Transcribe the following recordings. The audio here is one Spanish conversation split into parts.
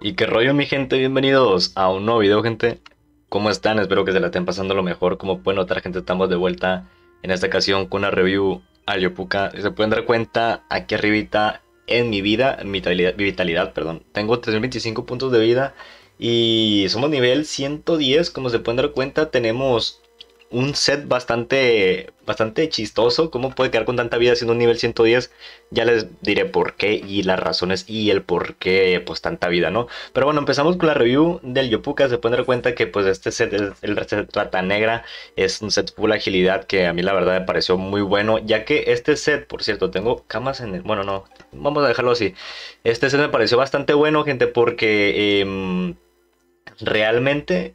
Y qué rollo mi gente, bienvenidos a un nuevo video gente. ¿Cómo están? Espero que se la estén pasando lo mejor. Como pueden notar gente, estamos de vuelta en esta ocasión con una review a Yopuka. Se pueden dar cuenta aquí arribita en mi vida, en mi vitalidad, mi vitalidad perdón. Tengo 3025 puntos de vida y somos nivel 110. Como se pueden dar cuenta tenemos un set bastante, bastante chistoso. ¿Cómo puede quedar con tanta vida siendo un nivel 110? Ya les diré por qué y las razones y el por qué, pues tanta vida, ¿no? Pero bueno, empezamos con la review del Yopuka. Se pueden dar cuenta que pues este set, el, el set Rata Negra, es un set full agilidad que a mí la verdad me pareció muy bueno. Ya que este set, por cierto, tengo camas en el... Bueno, no, vamos a dejarlo así. Este set me pareció bastante bueno, gente, porque... Eh, realmente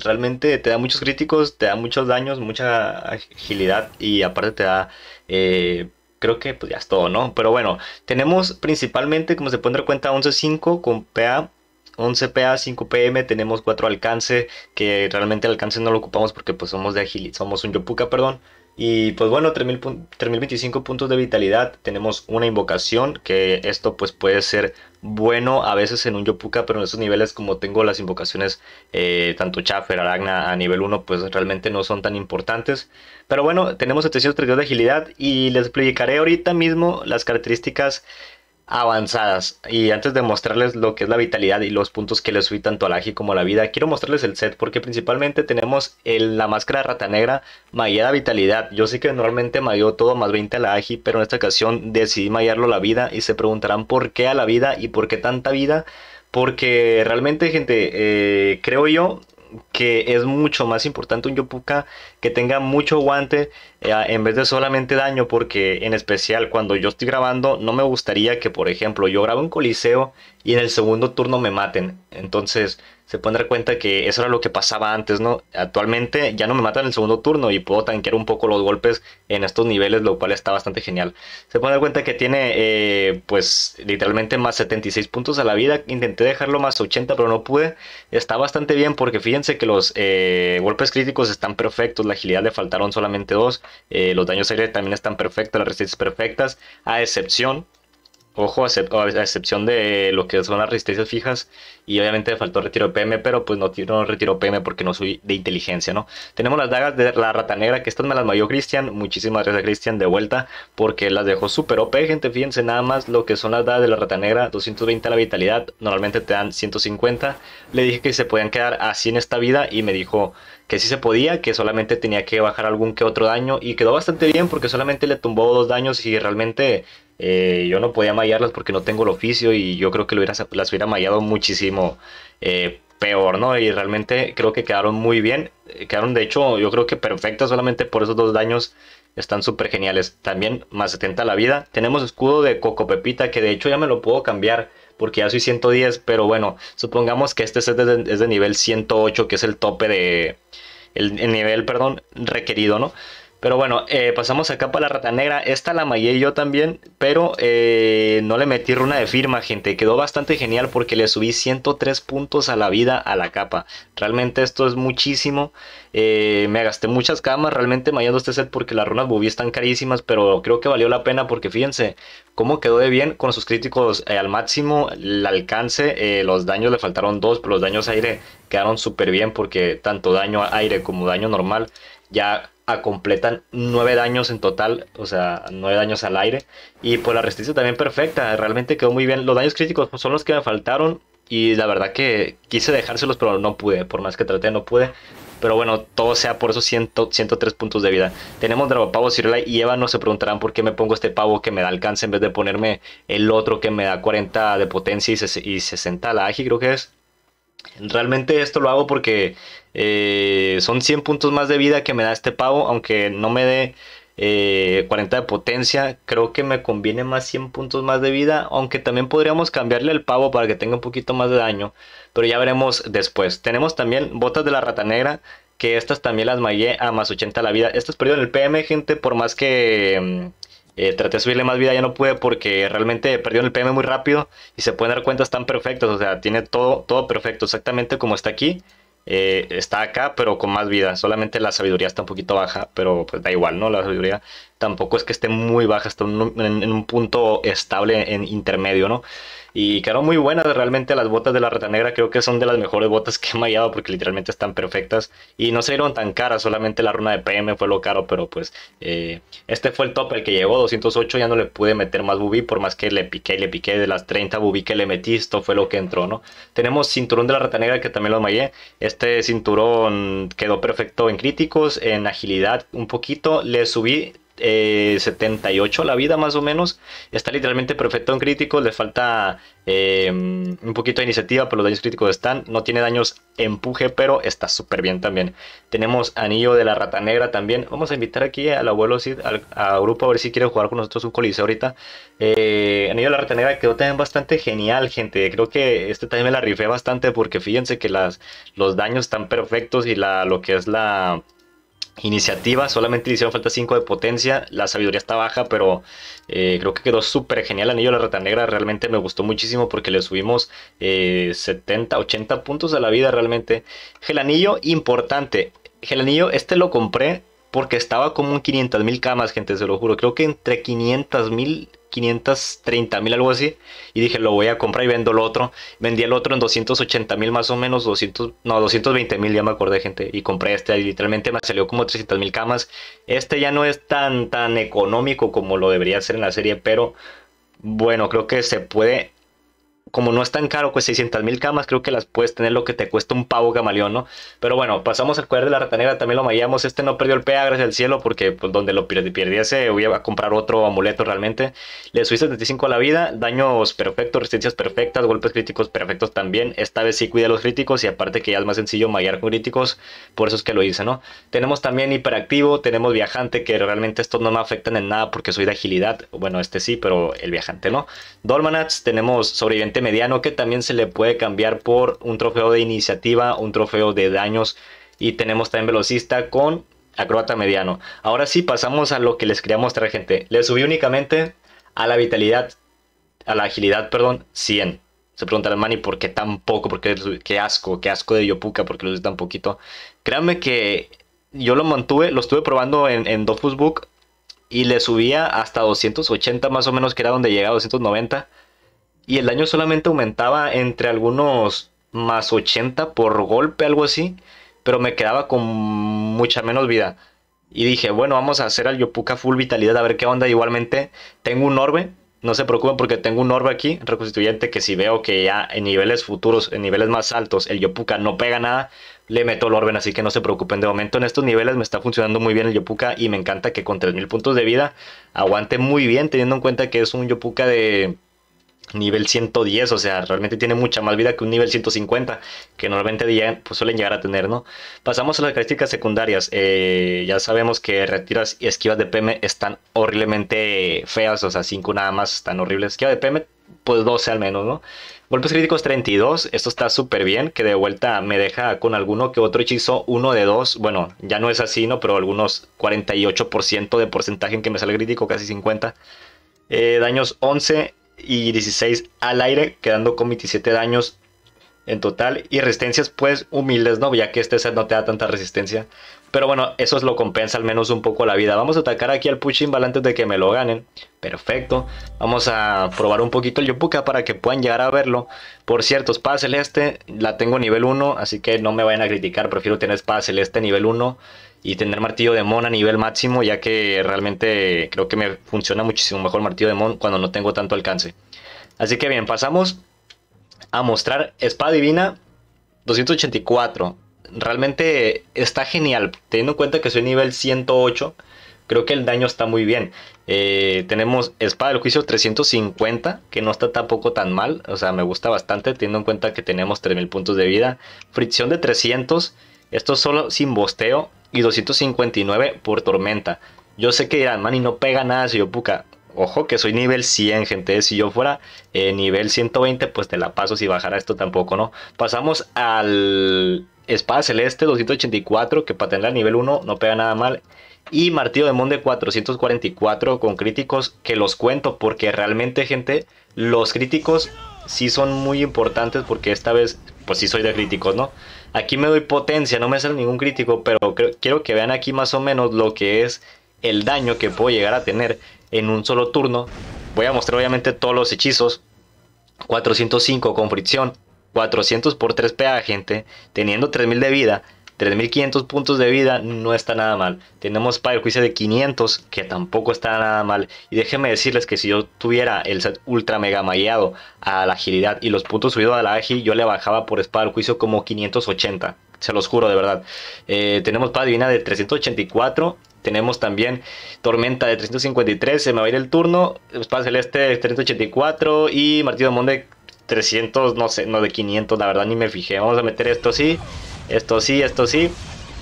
realmente te da muchos críticos, te da muchos daños, mucha agilidad y aparte te da... Eh, creo que pues ya es todo, ¿no? Pero bueno, tenemos principalmente, como se pueden dar cuenta, 11.5 con PA 11 PA, 5 PM, tenemos 4 alcance, que realmente el alcance no lo ocupamos porque pues somos de agilidad, somos un Yopuka, perdón. Y pues bueno, 3025 puntos de vitalidad. Tenemos una invocación, que esto pues puede ser bueno a veces en un Yopuka, pero en esos niveles como tengo las invocaciones, eh, tanto Chaffer, Aragna a nivel 1, pues realmente no son tan importantes. Pero bueno, tenemos 732 de agilidad y les explicaré ahorita mismo las características avanzadas. Y antes de mostrarles lo que es la vitalidad y los puntos que le subí tanto a la Agi como a la vida, quiero mostrarles el set porque principalmente tenemos la máscara rata negra mallada vitalidad. Yo sé que normalmente mayo todo más 20 a la Agi, pero en esta ocasión decidí mallarlo a la vida y se preguntarán por qué a la vida y por qué tanta vida. Porque realmente, gente, eh, creo yo que es mucho más importante un Yopuka que tenga mucho guante eh, en vez de solamente daño, porque en especial cuando yo estoy grabando, no me gustaría que, por ejemplo, yo grabo un coliseo y en el segundo turno me maten. Entonces, se pueden dar cuenta que eso era lo que pasaba antes, ¿no? Actualmente ya no me matan en el segundo turno y puedo tanquear un poco los golpes en estos niveles, lo cual está bastante genial. Se pueden dar cuenta que tiene, eh, pues, literalmente más 76 puntos a la vida. Intenté dejarlo más 80, pero no pude. Está bastante bien porque fíjense que los eh, golpes críticos están perfectos. La agilidad le faltaron solamente dos. Eh, los daños aire también están perfectos, las resistencias perfectas, a excepción Ojo, a excepción de lo que son las resistencias fijas. Y obviamente faltó retiro de PM, pero pues no, no retiro PM porque no soy de inteligencia, ¿no? Tenemos las dagas de la rata negra, que estas me las mayó Cristian. Muchísimas gracias Cristian de vuelta, porque las dejó súper OP, gente. Fíjense nada más lo que son las dagas de la rata negra. 220 a la vitalidad, normalmente te dan 150. Le dije que se podían quedar así en esta vida y me dijo que sí se podía, que solamente tenía que bajar algún que otro daño. Y quedó bastante bien porque solamente le tumbó dos daños y realmente eh, yo no podía mallarlas porque no tengo el oficio y yo creo que lo hubiera, las hubiera mallado muchísimo eh, peor, ¿no? Y realmente creo que quedaron muy bien. Eh, quedaron, de hecho, yo creo que perfectas solamente por esos dos daños. Están súper geniales. También más 70 a la vida. Tenemos escudo de Coco Pepita que de hecho ya me lo puedo cambiar porque ya soy 110. Pero bueno, supongamos que este set es de, nivel 108 que es el tope de... El, el nivel, perdón, requerido, ¿no? Pero bueno, eh, pasamos acá para la rata negra. Esta la mallé yo también, pero eh, no le metí runa de firma, gente. Quedó bastante genial porque le subí 103 puntos a la vida a la capa. Realmente esto es muchísimo. Eh, me gasté muchas camas realmente mallando este set porque las runas bubí están carísimas, pero creo que valió la pena porque fíjense cómo quedó de bien con sus críticos al máximo. El alcance, los daños le faltaron dos, pero los daños aire quedaron súper bien porque tanto daño aire como daño normal ya completan 9 daños en total, o sea, 9 daños al aire. Y pues la resistencia también perfecta, realmente quedó muy bien. Los daños críticos son los que me faltaron y la verdad que quise dejárselos, pero no pude, por más que traté, no pude. Pero bueno, todo sea por esos 100, 103 puntos de vida. Tenemos Pavo, Cirela y Eva. No se preguntarán por qué me pongo este pavo que me da alcance en vez de ponerme el otro que me da 40 de potencia y, 60 la agi, creo que es. Realmente esto lo hago porque eh, son 100 puntos más de vida que me da este pavo, aunque no me dé 40 eh, de potencia. Creo que me conviene más 100 puntos más de vida, aunque también podríamos cambiarle el pavo para que tenga un poquito más de daño. Pero ya veremos después. Tenemos también botas de la rata negra, que estas también las mallé a más 80 la vida. Estas perdieron el PM, gente, por más que... Eh, traté de subirle más vida, ya no pude porque realmente perdió el PM muy rápido y se pueden dar cuenta, están perfectos, o sea, tiene todo, todo perfecto, exactamente como está aquí. Eh, está acá, pero con más vida. Solamente la sabiduría está un poquito baja, pero pues da igual, ¿no? La sabiduría tampoco es que esté muy baja, está en, un punto estable en intermedio, ¿no? Y quedaron muy buenas realmente las botas de la rata negra. Creo que son de las mejores botas que he mallado porque literalmente están perfectas. Y no se dieron tan caras, solamente la runa de PM fue lo caro. Pero pues eh, este fue el top, el que llegó 208. Ya no le pude meter más bubi por más que le piqué y le piqué de las 30 bubi que le metí. Esto fue lo que entró, ¿no? Tenemos cinturón de la rata negra que también lo mallé. Este cinturón quedó perfecto en críticos, en agilidad un poquito. Le subí 78 eh, la vida más o menos. Está literalmente perfecto en críticos. Le falta eh, un poquito de iniciativa, pero los daños críticos están. No tiene daños empuje, pero está súper bien también. Tenemos Anillo de la Rata Negra también. Vamos a invitar aquí al abuelo Sid, al, grupo a ver si quiere jugar con nosotros un coliseo ahorita. Eh, Anillo de la Rata Negra quedó también bastante genial, gente. Creo que este también me la rifé bastante porque fíjense que las, los daños están perfectos y la, lo que es la iniciativa, solamente le hicieron falta 5 de potencia, la sabiduría está baja, pero eh, creo que quedó súper genial el anillo de la rata negra, realmente me gustó muchísimo porque le subimos 70, eh, 80 puntos a la vida realmente. El anillo importante, el anillo este lo compré porque estaba como en 500 mil camas, gente, se lo juro, creo que entre 500 mil 530 mil, algo así. Y dije, lo voy a comprar y vendo el otro. Vendí el otro en 280 mil más o menos, 200, no, 220 mil, ya me acordé, gente. Y compré este, y literalmente me salió como 300 mil camas. Este ya no es tan, tan económico como lo debería ser en la serie, pero bueno, creo que se puede como no es tan caro, pues 600 mil camas, creo que las puedes tener lo que te cuesta un pavo camaleón, ¿no? Pero bueno, pasamos al cuadro de la ratanera, también lo mallamos. Este no perdió el PA, gracias al cielo, porque pues, donde lo perdiese voy a comprar otro amuleto realmente. Le subí 75 a la vida, daños perfectos, resistencias perfectas, golpes críticos perfectos también. Esta vez sí cuida los críticos y aparte que ya es más sencillo mallar con críticos, por eso es que lo hice, ¿no? Tenemos también hiperactivo, tenemos viajante, que realmente estos no me afectan en nada porque soy de agilidad. Bueno, este sí, pero el viajante no. Dolmanats, tenemos sobreviviente mediano que también se le puede cambiar por un trofeo de iniciativa, un trofeo de daños y tenemos también velocista con acróbata mediano. Ahora sí pasamos a lo que les quería mostrar gente. Le subí únicamente a la vitalidad, a la agilidad, perdón, 100. Se preguntarán, Manny, ¿por qué tan poco? ¿Por qué, asco? ¿Qué asco de Yopuka? porque lo subí tan poquito? Créanme que yo lo mantuve, lo estuve probando en, en Dofus Book y le subía hasta 280 más o menos, que era donde llegaba 290 y el daño solamente aumentaba entre algunos más 80 por golpe, algo así, pero me quedaba con mucha menos vida. Y dije, bueno, vamos a hacer al Yopuka full vitalidad a ver qué onda. Igualmente, tengo un orbe, no se preocupen porque tengo un orbe aquí, reconstituyente, que si veo que ya en niveles futuros, en niveles más altos, el Yopuka no pega nada, le meto el orbe, así que no se preocupen. De momento en estos niveles me está funcionando muy bien el Yopuka y me encanta que con 3000 puntos de vida aguante muy bien, teniendo en cuenta que es un Yopuka de nivel 110, o sea, realmente tiene mucha más vida que un nivel 150, que normalmente pues, suelen llegar a tener, ¿no? Pasamos a las características secundarias. Eh, ya sabemos que retiras y esquivas de PM están horriblemente feas, o sea, 5 nada más están horribles. Esquiva de PM, pues 12 al menos, ¿no? Golpes críticos 32, esto está súper bien, que de vuelta me deja con alguno que otro hechizo 1 de 2, bueno, ya no es así, ¿no? Pero algunos 48% de porcentaje en que me sale crítico, casi 50. Eh, daños 11 y 16 al aire, quedando con 27 daños en total. Y resistencias, pues humildes, ¿no? Ya que este set no te da tanta resistencia. Pero bueno, eso es lo compensa al menos un poco la vida. Vamos a atacar aquí al Puchimbal antes de que me lo ganen. Perfecto. Vamos a probar un poquito el Yopuka para que puedan llegar a verlo. Por cierto, espada celeste la tengo nivel 1, así que no me vayan a criticar. Prefiero tener espada celeste nivel 1 y tener martillo de Mon a nivel máximo, ya que realmente creo que me funciona muchísimo mejor martillo de Mon cuando no tengo tanto alcance. Así que bien, pasamos a mostrar espada divina 284. Realmente está genial, teniendo en cuenta que soy nivel 108. Creo que el daño está muy bien. Eh, tenemos espada del juicio 350, que no está tampoco tan mal. O sea, me gusta bastante, teniendo en cuenta que tenemos 3000 puntos de vida. Fricción de 300. Esto solo sin bosteo y 259 por tormenta. Yo sé que dirán, y no pega nada si yo puca. Ojo que soy nivel 100, gente. Si yo fuera eh, nivel 120, pues te la paso si bajara esto tampoco, ¿no? Pasamos al espada celeste 284, que para tenerla nivel 1 no pega nada mal. Y martillo de monde 444 con críticos, que los cuento porque realmente, gente, los críticos sí son muy importantes porque esta vez, pues sí soy de críticos, ¿no? Aquí me doy potencia, no me sale ningún crítico, pero quiero que vean aquí más o menos lo que es el daño que puedo llegar a tener en un solo turno. Voy a mostrar obviamente todos los hechizos. 405 con fricción, 400 por 3 PA, gente, teniendo 3000 de vida, 3500 puntos de vida no está nada mal. Tenemos para el juicio de 500, que tampoco está nada mal. Y déjenme decirles que si yo tuviera el set ultra mega mallado a la agilidad y los puntos subidos a la ágil, yo le bajaba por espada juicio como 580. Se los juro de verdad. Eh, tenemos espada divina de 384. Tenemos también Tormenta de 353. Se me va a ir el turno. Espada celeste de 384. Y Martillo de Monde 300, no sé, no de 500. La verdad ni me fijé. Vamos a meter esto así. Esto sí, esto sí.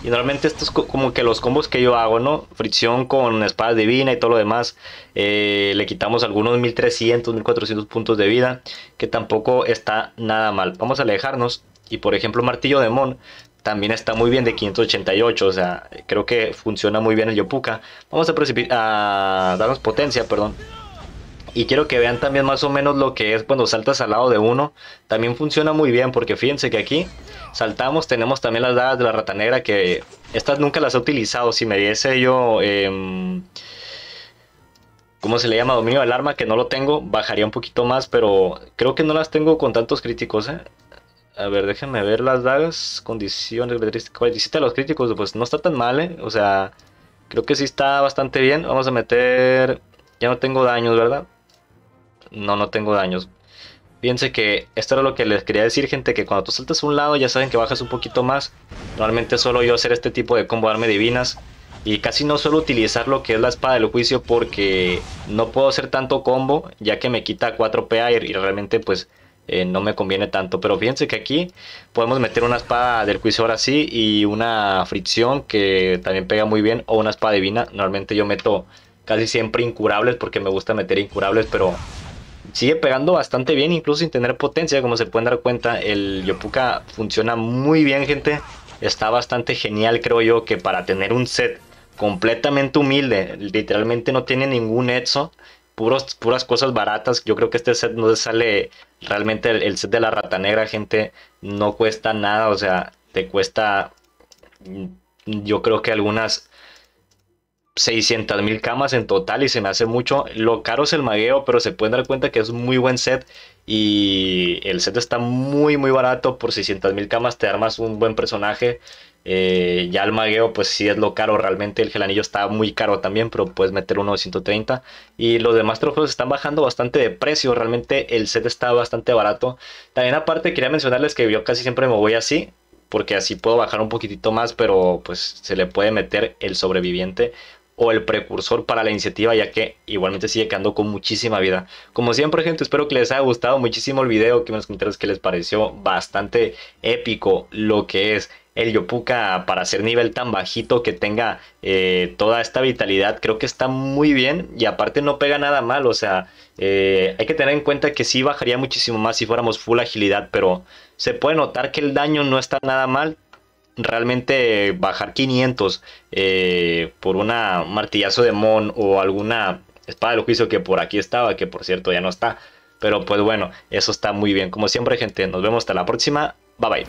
Y normalmente estos como que los combos que yo hago, ¿no? Fricción con espada divina y todo lo demás. Eh, le quitamos algunos 1300, 1400 puntos de vida. Que tampoco está nada mal. Vamos a alejarnos. Y por ejemplo, martillo de Mon también está muy bien de 588. O sea, creo que funciona muy bien el Yopuka. Vamos a, a darnos potencia, perdón. Y quiero que vean también más o menos lo que es cuando saltas al lado de uno. También funciona muy bien porque fíjense que aquí saltamos, tenemos también las dagas de la rata negra que estas nunca las he utilizado. Si me diese yo... Eh, ¿Cómo se le llama? Dominio del arma, que no lo tengo, bajaría un poquito más, pero creo que no las tengo con tantos críticos, ¿eh? A ver, déjenme ver las dagas, condiciones, 47 a los críticos, pues no está tan mal, ¿eh? O sea, creo que sí está bastante bien. Vamos a meter... Ya no tengo daños, ¿verdad? No, no tengo daños. Fíjense que esto era lo que les quería decir, gente, que cuando tú saltas a un lado ya saben que bajas un poquito más. Normalmente solo yo hacer este tipo de combo arme divinas. Y casi no suelo utilizar lo que es la espada del juicio porque no puedo hacer tanto combo ya que me quita 4 PA y realmente pues eh, no me conviene tanto. Pero fíjense que aquí podemos meter una espada del juicio ahora sí y una fricción que también pega muy bien o una espada divina. Normalmente yo meto casi siempre incurables porque me gusta meter incurables pero sigue pegando bastante bien, incluso sin tener potencia, como se pueden dar cuenta, el Yopuka funciona muy bien, gente. Está bastante genial, creo yo, que para tener un set completamente humilde, literalmente no tiene ningún Etso, puros, puras cosas baratas. Yo creo que este set no sale realmente el, set de la rata negra, gente, no cuesta nada, o sea, te cuesta, yo creo que algunas 600 mil camas en total y se me hace mucho. Lo caro es el magueo, pero se pueden dar cuenta que es muy buen set y el set está muy muy barato. Por 600 mil camas te armas un buen personaje. Eh, ya el magueo pues sí es lo caro realmente. El gelanillo está muy caro también, pero puedes meter uno de 130. Y los demás trofeos están bajando bastante de precio. Realmente el set está bastante barato. También aparte quería mencionarles que yo casi siempre me voy así porque así puedo bajar un poquitito más, pero pues se le puede meter el sobreviviente o el precursor para la iniciativa, ya que igualmente sigue quedando con muchísima vida. Como siempre, gente, espero que les haya gustado muchísimo el video, que me los comentarios que les pareció bastante épico lo que es el Yopuka para hacer nivel tan bajito que tenga eh, toda esta vitalidad. Creo que está muy bien y aparte no pega nada mal. O sea, eh, hay que tener en cuenta que sí bajaría muchísimo más si fuéramos full agilidad, pero se puede notar que el daño no está nada mal realmente bajar 500 eh, por una martillazo de Mon o alguna espada del juicio que por aquí estaba, que por cierto ya no está. Pero pues bueno, eso está muy bien. Como siempre, gente, nos vemos hasta la próxima. Bye bye.